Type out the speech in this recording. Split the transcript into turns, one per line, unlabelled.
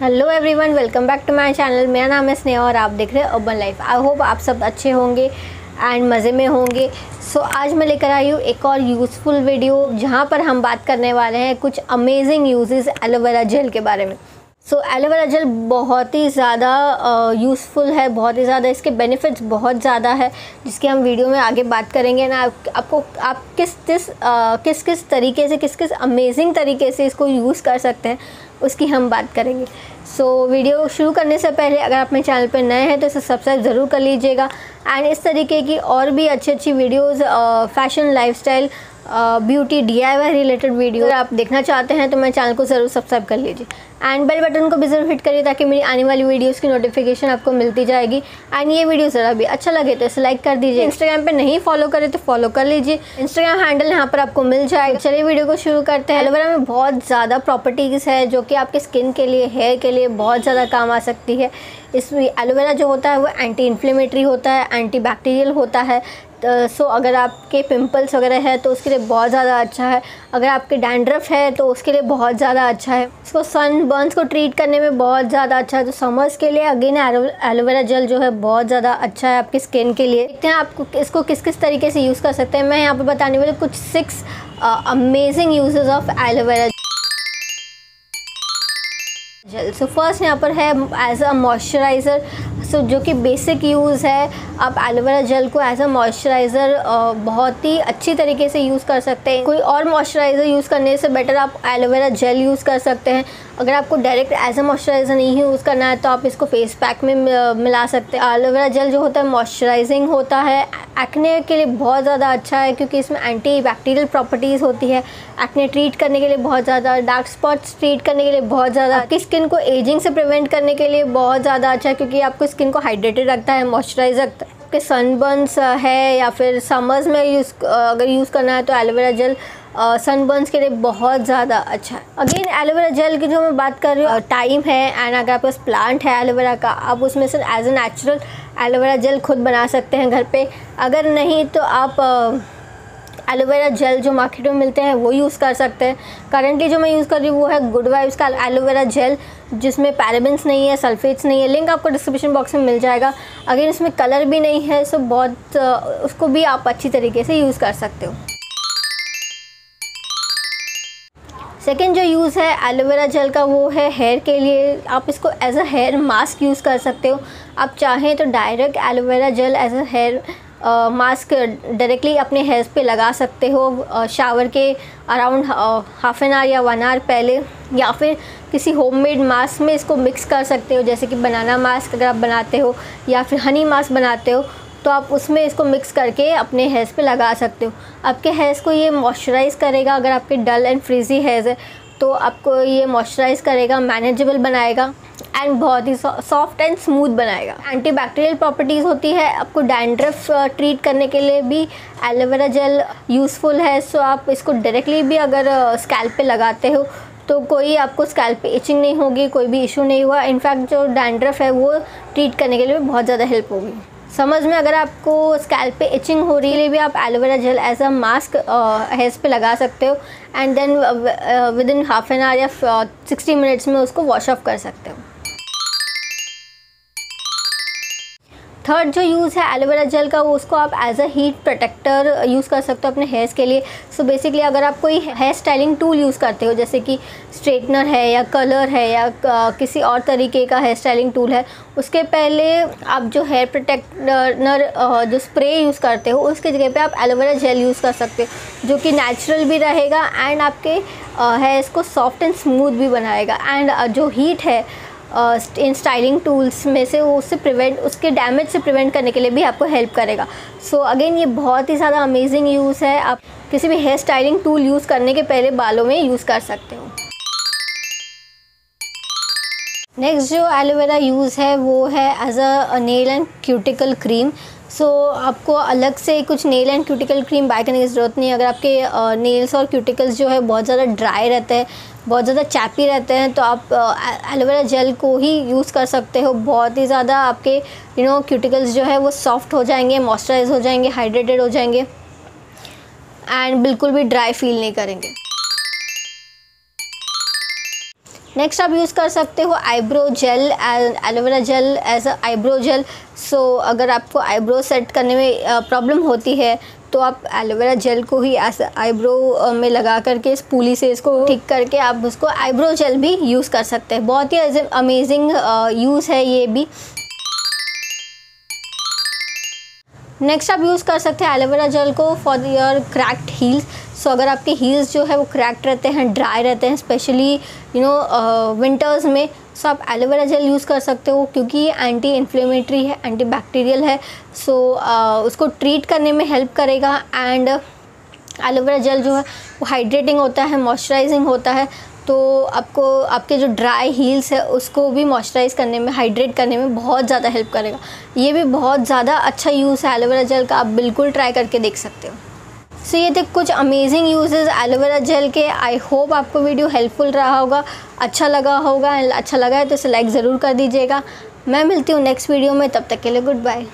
Hello everyone welcome back to my channel मेरा नाम है स्नेहा और आप देख रहे हैं अर्बन लाइफ आई होप आप सब अच्छे होंगे एंड मज़े में होंगे। सो so, आज मैं लेकर आई हूँ एक और यूज़फुल वीडियो जहाँ पर हम बात करने वाले हैं कुछ अमेजिंग यूजेस एलोवेरा जेल के बारे में। सो एलोवेरा जेल बहुत ही ज़्यादा यूज़फुल है बहुत ही ज़्यादा। इसके बेनिफिट्स बहुत ज़्यादा है जिसकी हम वीडियो में आगे बात करेंगे ना। आप, आपको आप किस किस किस किस तरीके से किस किस अमेजिंग तरीके से इसको यूज़ कर सकते हैं उसकी हम बात करेंगे। सो so, वीडियो शुरू करने से पहले अगर आप मेरे चैनल पर नए हैं तो इसे सब्सक्राइब ज़रूर कर लीजिएगा। एंड इस तरीके की और भी अच्छी अच्छी वीडियोज़ फ़ैशन लाइफस्टाइल ब्यूटी डी रिलेटेड वीडियो अगर आप देखना चाहते हैं तो मेरे चैनल को ज़रूर सब्सक्राइब कर लीजिए। एंड बेल बटन को भी ज़रूर हिट करिए ताकि मेरी आने वाली वीडियोस की नोटिफिकेशन आपको मिलती जाएगी। एंड ये वीडियो ज़रा भी अच्छा लगे तो इसे लाइक कर दीजिए। इंस्टाग्राम पे नहीं फॉलो करें तो फॉलो कर लीजिए। इंस्टाग्राम हैंडल यहाँ पर आपको मिल जाएगा। चलिए वीडियो को शुरू करते हैं। एलोवेरा में बहुत ज़्यादा प्रॉपर्टीज़ है जो कि आपके स्किन के लिए हेयर के लिए बहुत ज़्यादा काम आ सकती है। इस एलोवेरा जो होता है वो एंटी इन्फ्लेमेटरी होता है एंटी बैक्टीरियल होता है। सो अगर आपके पिंपल्स वगैरह है तो उसके लिए बहुत ज़्यादा अच्छा है। अगर आपके डैंड्रफ है तो उसके लिए बहुत ज़्यादा अच्छा है। इसको सन बर्न्स को ट्रीट करने में बहुत ज़्यादा अच्छा है। तो समर्स के लिए अगेन एलोवेरा जेल जो है, बहुत ज़्यादा अच्छा है आपकी स्किन के लिए। देखते हैं आपको इसको किस किस तरीके से यूज़ कर सकते हैं। मैं यहाँ पर बताने वाली कुछ six amazing usages of aloe vera gel so first यहाँ पर है एज अ मॉइस्चराइज़र सो जो कि बेसिक यूज़ है, आप एलोवेरा जेल को एज अ मॉइस्चराइज़र बहुत ही अच्छी तरीके से यूज़ कर सकते हैं। कोई और मॉइस्चराइज़र यूज़ करने से बेटर आप एलोवेरा जेल यूज़ कर सकते हैं। अगर आपको डायरेक्ट एज अ मॉइस्चराइज़र नहीं यूज़ करना है तो आप इसको फेस पैक में मिला सकते हैं। एलोवेरा जेल जो होता है मॉइस्चराइजिंग होता है एक्ने के लिए बहुत ज़्यादा अच्छा है क्योंकि इसमें एंटी बैक्टीरियल प्रॉपर्टीज़ होती है। एक्ने ट्रीट करने के लिए बहुत ज़्यादा डार्क स्पॉट्स ट्रीट करने के लिए बहुत ज़्यादा। आपकी स्किन को एजिंग से प्रिवेंट करने के लिए बहुत ज़्यादा अच्छा है क्योंकि आपको स्किन को हाइड्रेटेड रखता है मॉइस्चराइज रखता है। आपके सनबर्न्स है या फिर समर्स में यूज़ अगर यूज़ करना है तो एलोवेरा जेल सनबर्न्स के लिए बहुत ज़्यादा अच्छा है। अगेन एलोवेरा जेल की जो मैं बात कर रही हूँ टाइम है एंड अगर आपके पास प्लांट है एलोवेरा का, आप उसमें से as a natural aloe vera gel खुद बना सकते हैं घर पर अगर नहीं तो आप एलोवेरा जेल जो मार्केट में मिलते हैं, वो यूज़ कर सकते हैं। करंटली जो मैं यूज़ कर रही हूँ, वो है गुड वाइब्स का एलोवेरा जेल, जिसमें पैराबिन्स नहीं है सल्फेट्स नहीं है। लिंक आपको डिस्क्रिप्शन बॉक्स में मिल जाएगा। अगर इसमें कलर भी नहीं है सो बहुत उसको भी आप अच्छी तरीके से यूज़ कर सकते हो। सेकेंड जो यूज़ है एलोवेरा जेल का, वो है हेयर के लिए। आप इसको as a hair mask use कर सकते हो। आप चाहें तो direct aloe vera gel as a hair mask directly अपने हेयर्स पे लगा सकते हो शावर के अराउंड हाफ़ एन आवर या वन आवर पहले, या फिर किसी होममेड मास्क में इसको मिक्स कर सकते हो, जैसे कि बनाना मास्क अगर आप बनाते हो, या फिर हनी मास्क बनाते हो तो आप उसमें इसको मिक्स करके अपने हेयर्स पे लगा सकते हो। आपके हेयर्स को ये मॉइस्चराइज़ करेगा अगर आपके डल एंड फ्रीजी हेयर्स है तो आपको ये मॉइस्चराइज़ करेगा मैनेजेबल बनाएगा एंड बहुत ही सॉफ्ट एंड स्मूथ बनाएगा। एंटी बैक्टीरियल प्रॉपर्टीज़ होती है, आपको डैंड्रफ ट्रीट करने के लिए भी एलोवेरा जेल यूज़फुल है। सो आप इसको डायरेक्टली भी अगर स्कैल्प पे लगाते हो तो कोई आपको स्कैल्प पे इचिंग नहीं होगी, कोई भी इशू नहीं हुआ। इनफैक्ट जो डैंड्रफ है, वो ट्रीट करने के लिए भी बहुत ज़्यादा हेल्प होगी। समझ में अगर आपको स्कैल्प पे इचिंग हो रही है, भी आप aloe vera gel as a mask hairs पे लगा सकते हो and then within half an hour या सिक्सटी मिनट्स में उसको वॉश ऑफ़ कर सकते हो। थर्ड जो यूज़ है एलोवेरा जेल का वो उसको आप as a heat protector use कर सकते हो अपने हेयर्स के लिए। सो so बेसिकली अगर आप कोई हेयर स्टाइलिंग टूल यूज़ करते हो, जैसे कि स्ट्रेटनर है या कलर है या किसी और तरीके का हेयर स्टाइलिंग टूल है, उसके पहले आप जो हेयर प्रोटेक्टर जो स्प्रे यूज़ करते हो, उसके जगह पे आप एलोवेरा जेल यूज़ कर सकते हो, जो कि नेचुरल भी रहेगा एंड आपके हेयर्स को सॉफ्ट एंड स्मूथ भी बनाएगा। एंड जो हीट है इन स्टाइलिंग टूल्स में से वो उससे प्रिवेंट उसके डैमेज से प्रिवेंट करने के लिए भी आपको हेल्प करेगा। सो so, अगेन ये बहुत ही ज़्यादा अमेजिंग यूज़ है। आप किसी भी हेयर स्टाइलिंग टूल यूज़ करने के पहले बालों में यूज़ कर सकते हो। नेक्स्ट जो एलोवेरा यूज़ है वो है as a nail and cuticle cream so so, आपको अलग से कुछ nail and cuticle cream buy करने की ज़रूरत नहीं। अगर आपके नेल्स और क्यूटिकल्स जो है बहुत ज़्यादा ड्राई रहते हैं बहुत ज़्यादा चैपी रहते हैं तो आप एलोवेरा जेल को ही यूज़ कर सकते हो। बहुत ही ज़्यादा आपके यू नो क्यूटिकल्स जो है वो सॉफ्ट हो जाएँगे मॉइस्चराइज हो जाएँगे हाइड्रेटेड हो जाएँगे एंड बिल्कुल भी ड्राई फील नहीं करेंगे। नेक्स्ट आप यूज़ कर सकते हो eyebrow gel aloe vera gel as a eyebrow gel so अगर आपको आईब्रो सेट करने में प्रॉब्लम होती है तो आप एलोवेरा जेल को ही आईब्रो में लगा करके इस पुली से इसको ठीक करके आप उसको आईब्रो जेल भी यूज़ कर सकते हैं। बहुत ही अमेजिंग यूज़ है ये भी। नेक्स्ट आप यूज़ कर सकते हैं एलोवेरा जेल को for your cracked heels so अगर आपके हील्स जो है वो क्रैक्ड रहते हैं ड्राई रहते हैं स्पेशली यू नो विंटर्स में सो आप एलोवेरा जेल यूज़ कर सकते हो क्योंकि ये एंटी इन्फ्लेमेटरी है एंटी बैक्टीरियल है. सो so, uh, उसको ट्रीट करने में हेल्प करेगा एंड एलोवेरा जेल जो है वो हाइड्रेटिंग होता है मॉइस्चराइजिंग होता है. तो आपको आपके जो ड्राई हील्स है उसको भी मॉइस्चराइज़ करने में हाइड्रेट करने में बहुत ज़्यादा हेल्प करेगा। ये भी बहुत ज़्यादा अच्छा यूज़ है एलोवेरा जेल का आप बिल्कुल ट्राई करके देख सकते हो। सो so, ये थे कुछ अमेजिंग यूजेस एलोवेरा जेल के। आई होप आपको वीडियो हेल्पफुल रहा होगा अच्छा लगा होगा अच्छा लगा है तो इसे लाइक ज़रूर कर दीजिएगा। मैं मिलती हूँ नेक्स्ट वीडियो में तब तक के लिए गुड बाय